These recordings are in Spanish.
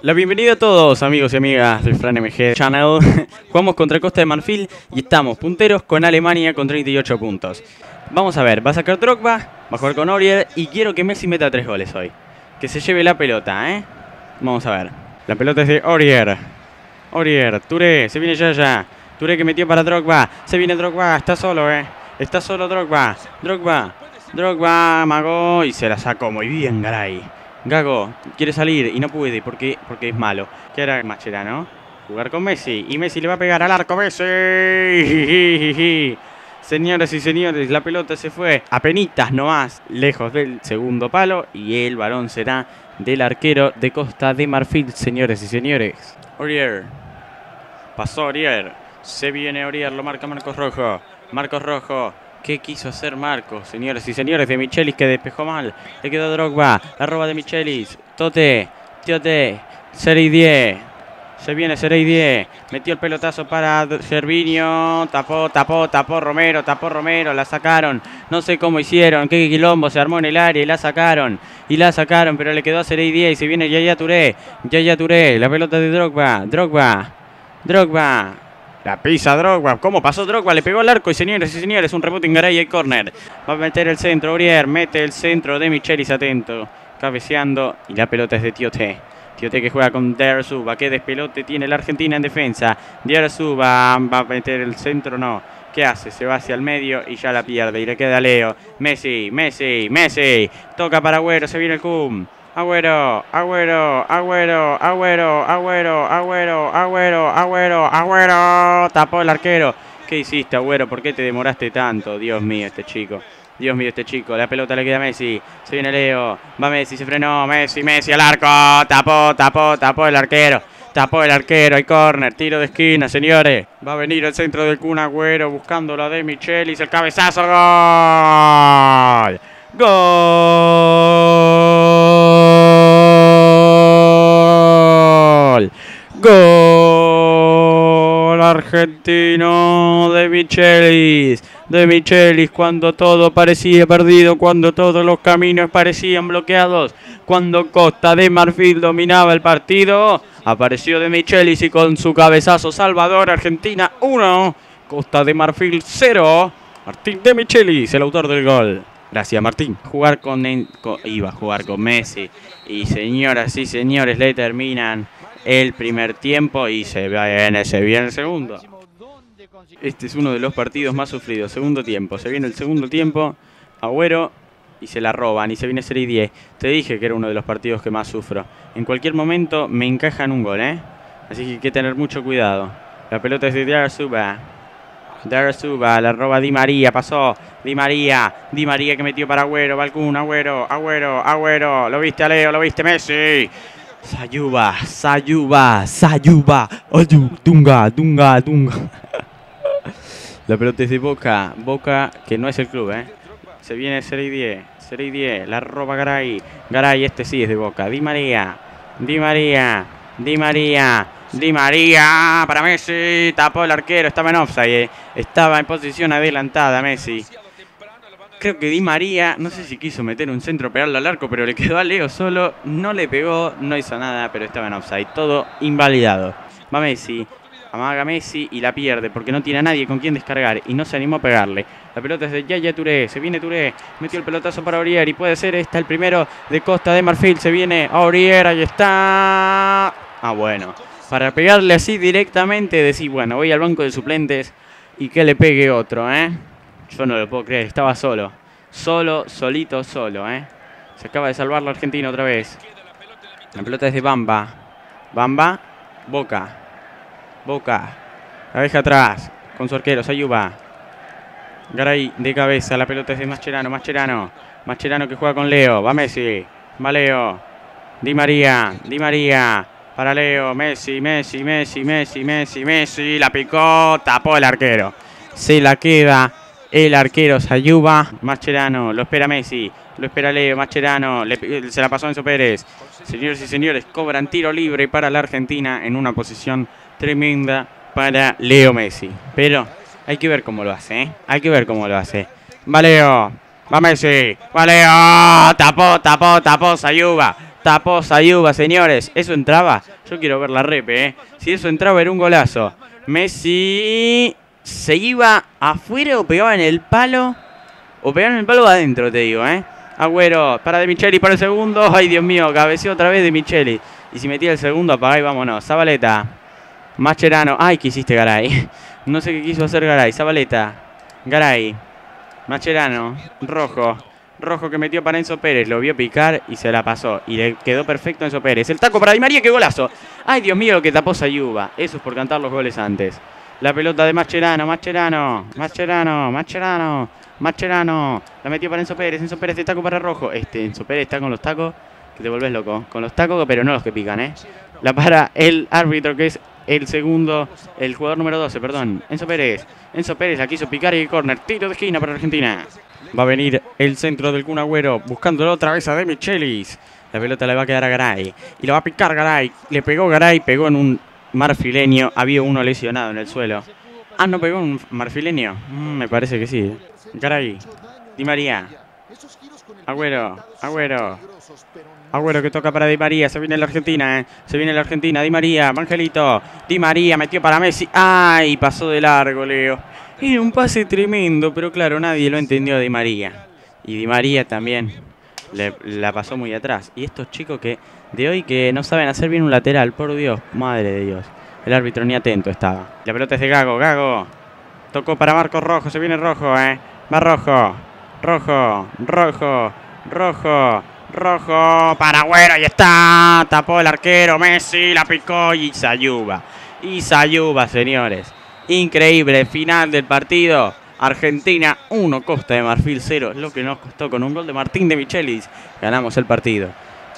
La bienvenida a todos amigos y amigas del Fran MG Channel. Jugamos contra Costa de Marfil y estamos punteros con Alemania con 38 puntos. Vamos a ver, va a sacar Drogba, va a jugar con Orier y quiero que Messi meta tres goles hoy. Que se lleve la pelota, ¿eh? Vamos a ver. La pelota es de Orier. Orier, Touré, se viene ya ya. Touré que metió para Drogba. Se viene Drogba, está solo, ¿eh? Está solo Drogba. Drogba. Drogba, Mago y se la sacó muy bien, Garay. Gago quiere salir y no puede porque, porque es malo. ¿Qué hará Macherano? Jugar con Messi. Y Messi le va a pegar al arco. ¡Messi! Señoras y señores, la pelota se fue a penitas nomás, lejos del segundo palo. Y el balón será del arquero de Costa de Marfil, señores y señores. Orier. Pasó Orier. Se viene Orier, lo marca Marcos Rojo. Marcos Rojo. ¿Qué quiso hacer Marcos? Señores y señores, de Michelis que despejó mal. Le quedó Drogba. La roba de Michelis. Tote. Tiote. Serey 10. Se viene Serey 10. Metió el pelotazo para Servinio. Tapó, tapó, tapó Romero. Tapó Romero. La sacaron. No sé cómo hicieron. Qué quilombo. Se armó en el área y la sacaron. Y la sacaron. Pero le quedó a Serey 10. Y se viene Yaya Touré. Yaya Touré. La pelota de Drogba. Drogba. Drogba. La pisa Drogba. ¿Cómo pasó Drogba? Le pegó al arco y señores y señores, un rebote en Garay y corner. Va a meter el centro. Urier mete el centro de Michelis atento. Cabeceando. Y la pelota es de Tiote. Tiote que juega con Suba. ¿Qué despelote tiene la Argentina en defensa? Suba va a meter el centro. No. ¿Qué hace? Se va hacia el medio y ya la pierde. Y le queda Leo. Messi, Messi, Messi. Toca para Agüero. Se viene el cum. Agüero, Agüero, Agüero, Agüero, Agüero, Agüero, Agüero, Agüero, Agüero. Tapó el arquero. ¿Qué hiciste, Agüero? ¿Por qué te demoraste tanto? Dios mío, este chico. Dios mío, este chico. La pelota le queda a Messi. Se viene Leo. Va Messi, se frenó. Messi, Messi al arco. Tapó, tapó, tapó el arquero. Tapó el arquero. Hay corner. Tiro de esquina, señores. Va a venir el centro del Kun Agüero buscando la de Michelis. El cabezazo. Gol. Gol. Argentino de Michelis. De Michelis cuando todo parecía perdido, cuando todos los caminos parecían bloqueados, cuando Costa de Marfil dominaba el partido, apareció de Michelis y con su cabezazo Salvador Argentina 1, Costa de Marfil 0. Martín de Michelis, el autor del gol. Gracias, Martín. Jugar con, iba a jugar con Messi. Y señoras y señores, le terminan el primer tiempo y se viene, se viene el segundo. Este es uno de los partidos más sufridos. Segundo tiempo. Se viene el segundo tiempo. Agüero y se la roban y se viene Serie 10. Te dije que era uno de los partidos que más sufro. En cualquier momento me encajan un gol, ¿eh? Así que hay que tener mucho cuidado. La pelota es de Diar Suba. Suba, la roba Di María, pasó. Di María, Di María que metió para Agüero, Balcún, Agüero, Agüero, Agüero. Lo viste a Leo, lo viste Messi. Sayuba, Sayuba, Sayuba. Ayu, Dunga, Dunga, Dunga. La pelota es de Boca, Boca que no es el club, ¿eh? Se viene Serie 10, Serie 10, la roba Garay. Garay, este sí es de Boca. Di María, Di María, Di María. Di María para Messi. Tapó el arquero. Estaba en offside. Eh. Estaba en posición adelantada Messi. Creo que Di María, no sé si quiso meter un centro, pegarlo al arco, pero le quedó a Leo solo. No le pegó, no hizo nada, pero estaba en offside. Todo invalidado. Va Messi. Amaga Messi y la pierde porque no tiene a nadie con quien descargar y no se animó a pegarle. La pelota es de Yaya Touré, se viene Touré, metió el pelotazo para Aurier y puede ser esta el primero de Costa de Marfil. Se viene Aurier, ahí está. Ah, bueno para pegarle así directamente, decir, bueno, voy al banco de suplentes y que le pegue otro, ¿eh? Yo no lo puedo creer, estaba solo. Solo, solito, solo, ¿eh? Se acaba de salvar la Argentina otra vez. La pelota es de Bamba. Bamba, Boca. Boca. La deja atrás. Con su arquero, Sayuba. Garay de cabeza. La pelota es de Mascherano. Mascherano. Mascherano que juega con Leo. Va Messi. Va Leo. Di María. Di María. Para Leo, Messi, Messi, Messi, Messi, Messi, Messi. La picó, tapó el arquero. Se la queda el arquero Sayuba. Mascherano, lo espera Messi. Lo espera Leo, Mascherano. se la pasó Enzo Pérez. Señores y señores, cobran tiro libre para la Argentina en una posición tremenda para Leo Messi. Pero hay que ver cómo lo hace, ¿eh? Hay que ver cómo lo hace. Va Leo, va Messi, va Leo. Tapó, tapó, tapó Sayuba. tapó Sayuba, señores. ¿Eso entraba? Yo quiero ver la repe, ¿eh? Si eso entraba era un golazo. Messi se iba afuera o pegaba en el palo. O pegaba en el palo adentro, te digo, ¿eh? Agüero, para De Micheli para el segundo. Ay, Dios mío, cabeció otra vez De Micheli. Y si metía el segundo, apagá y vámonos. Zabaleta. Mascherano. Ay, ¿qué hiciste, Garay? No sé qué quiso hacer Garay. Zabaleta. Garay. Mascherano. Rojo. Rojo que metió para Enzo Pérez. Lo vio picar y se la pasó. Y le quedó perfecto Enzo Pérez. El taco para Di María. ¡Qué golazo! ¡Ay, Dios mío, lo que tapó Sayuba! Eso es por cantar los goles antes. La pelota de Mascherano. Mascherano. Mascherano. Mascherano. Mascherano. La metió para Enzo Pérez. Enzo Pérez de taco para Rojo. Este Enzo Pérez está con los tacos. Que te volvés loco. Con los tacos, pero no los que pican, ¿eh? La para el árbitro que es el segundo, el jugador número 12, perdón. Enzo Pérez. Enzo Pérez la quiso picar y corner. Tiro de esquina para Argentina. Va a venir el centro del Kun Agüero buscándolo otra vez a De Michelis. La pelota le va a quedar a Garay. Y lo va a picar Garay. Le pegó Garay, pegó en un marfileño. Había uno lesionado en el suelo. Ah, ¿no pegó un marfileño? Mm, me parece que sí. Garay. Di María. Agüero. Agüero. Agüero que toca para Di María. Se viene la Argentina, ¿eh? Se viene la Argentina. Di María, Mangelito. Di María metió para Messi. ¡Ay! Pasó de largo, Leo. Era un pase tremendo, pero claro, nadie lo entendió a Di María. Y Di María también le, la pasó muy atrás. Y estos chicos que de hoy que no saben hacer bien un lateral, por Dios, madre de Dios. El árbitro ni atento estaba. La pelota es de Gago, Gago. Tocó para Marcos Rojo, se viene rojo, ¿eh? Va rojo, rojo, rojo, rojo. Rojo para Agüero, ahí está. Tapó el arquero, Messi, la picó y Sayuba. Y Sayuba, señores. Increíble, final del partido. Argentina 1, Costa de Marfil 0. Lo que nos costó con un gol de Martín de Michelis. Ganamos el partido.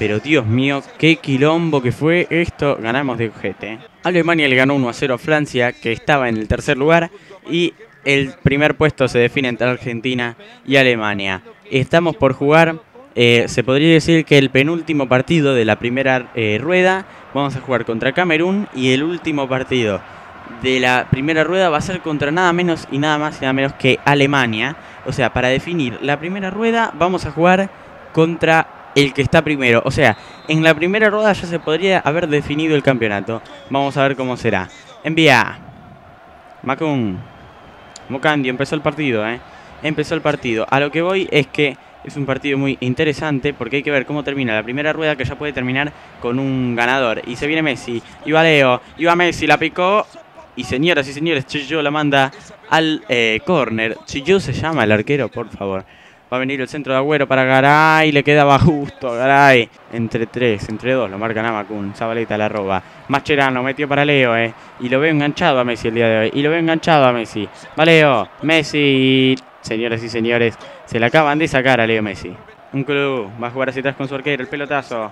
Pero Dios mío, qué quilombo que fue esto. Ganamos de ojete. Alemania le ganó 1 a 0 a Francia, que estaba en el tercer lugar. Y el primer puesto se define entre Argentina y Alemania. Estamos por jugar eh, se podría decir que el penúltimo partido de la primera eh, rueda vamos a jugar contra Camerún y el último partido de la primera rueda va a ser contra nada menos y nada más y nada menos que Alemania. O sea, para definir la primera rueda vamos a jugar contra el que está primero. O sea, en la primera rueda ya se podría haber definido el campeonato. Vamos a ver cómo será. Envía. Macun. Mocandio, empezó el partido, ¿eh? Empezó el partido. A lo que voy es que es un partido muy interesante porque hay que ver cómo termina la primera rueda que ya puede terminar con un ganador. Y se viene Messi, va Leo, va Messi, la picó. Y señoras y señores, Chillo la manda al eh, córner. Se llama el arquero, por favor. Va a venir el centro de Agüero para Garay. Le quedaba justo Garay. Entre tres, entre dos. Lo marca Namakun. Zabaleta la roba. Mascherano metió para Leo, eh. Y lo veo enganchado a Messi el día de hoy. Y lo veo enganchado a Messi. Va Leo. Messi. Señoras y señores, se le acaban de sacar a Leo Messi. Un club va a jugar hacia atrás con su arquero, el pelotazo.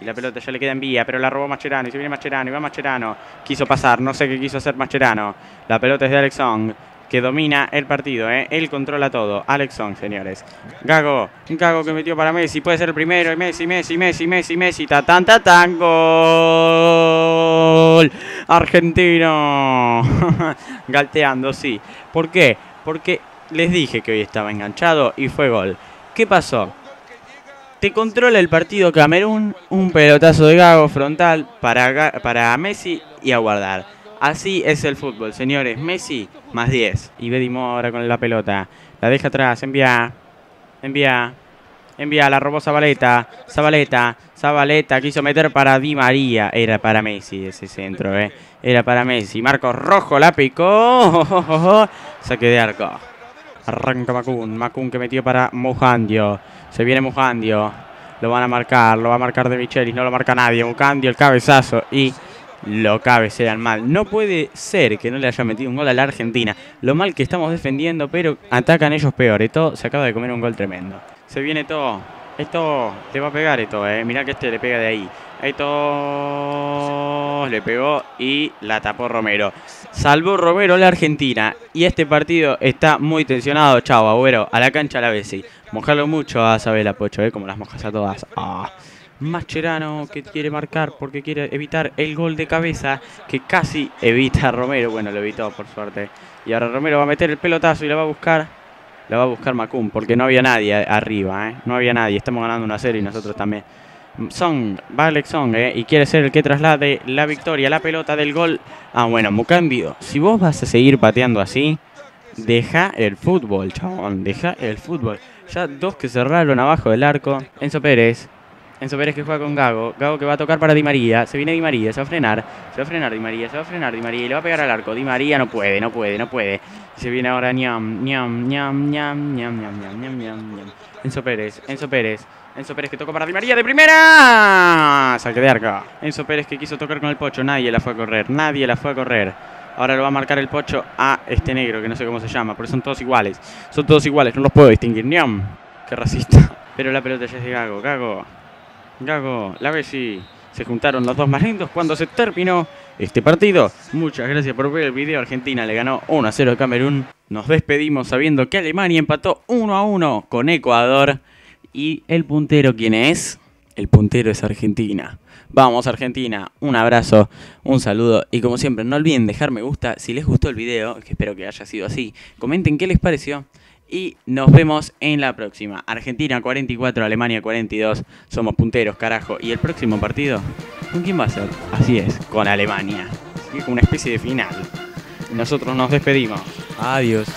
Y la pelota ya le queda en vía, pero la robó Mascherano. Y se viene Mascherano, y va Mascherano. Quiso pasar, no sé qué quiso hacer Mascherano. La pelota es de Alexon, que domina el partido, ¿eh? Él controla todo. Alexon, señores. Gago, Gago que metió para Messi. Puede ser el primero. Messi, Messi, Messi, Messi, Messi. Ta tan, ta tan. Gol. Argentino. Galteando, sí. ¿Por qué? Porque les dije que hoy estaba enganchado y fue gol. ¿Qué pasó? Te controla el partido Camerún, un pelotazo de Gago frontal para, para Messi y a guardar. Así es el fútbol, señores. Messi más 10. Y Bedimo ahora con la pelota. La deja atrás, envía. Envía. Envía, la robó Zabaleta. Zabaleta. Zabaleta quiso meter para Di María. Era para Messi ese centro, eh. Era para Messi. Marcos Rojo la picó. Saque de arco. Arranca Macun. Macun que metió para Mujandio. Se viene Mujandio. Lo van a marcar. Lo va a marcar de Michelis. No lo marca nadie. Mujandio el cabezazo. Y lo cabecean mal. No puede ser que no le haya metido un gol a la Argentina. Lo mal que estamos defendiendo, pero atacan ellos peor. Esto se acaba de comer un gol tremendo. Se viene todo. Esto te va a pegar esto, eh. Mirá que este le pega de ahí. Esto le pegó y la tapó Romero. Salvó Romero la Argentina. Y este partido está muy tensionado. Chao, agüero. A la cancha la vez. Mojarlo mucho a Sabela Pocho, eh. Como las mojas a todas. Ah. Mascherano que quiere marcar porque quiere evitar el gol de cabeza que casi evita Romero. Bueno, lo evitó por suerte. Y ahora Romero va a meter el pelotazo y la va a buscar. La va a buscar Macum porque no había nadie arriba, ¿eh? No había nadie. Estamos ganando una serie y nosotros también. Song, va Alex Song, eh, y quiere ser el que traslade la victoria, la pelota del gol. Ah, bueno, Mucambio, si vos vas a seguir pateando así, deja el fútbol, chabón, deja el fútbol. Ya dos que cerraron abajo del arco. Enzo Pérez, Enzo Pérez que juega con Gago. Gago que va a tocar para Di María. Se viene Di María, se va a frenar. Se va a frenar Di María, se va a frenar Di María y le va a pegar al arco. Di María no puede, no puede, no puede. Se viene ahora ñam, ñam, ñam, ñam, ñam, ñam, ñam, ñam, ñam. Enzo Pérez, Enzo Pérez. Enzo Pérez que tocó para Di María de primera. Saque de arca. Enzo Pérez que quiso tocar con el pocho. Nadie la fue a correr. Nadie la fue a correr. Ahora lo va a marcar el pocho a este negro, que no sé cómo se llama, pero son todos iguales. Son todos iguales, no los puedo distinguir. ñam. Qué racista. Pero la pelota ya es de Gago. Gago. Gago, la Bessi. Se juntaron los dos más lindos cuando se terminó este partido. Muchas gracias por ver el video. Argentina le ganó 1 a 0 a Camerún. Nos despedimos sabiendo que Alemania empató 1 a 1 con Ecuador. Y el puntero, ¿quién es? El puntero es Argentina. Vamos Argentina, un abrazo, un saludo y como siempre no olviden dejar me gusta si les gustó el video, que espero que haya sido así. Comenten qué les pareció y nos vemos en la próxima. Argentina 44, Alemania 42. Somos punteros, carajo. Y el próximo partido, ¿con quién va a ser? Así es, con Alemania. Así que una especie de final. nosotros nos despedimos. Adiós.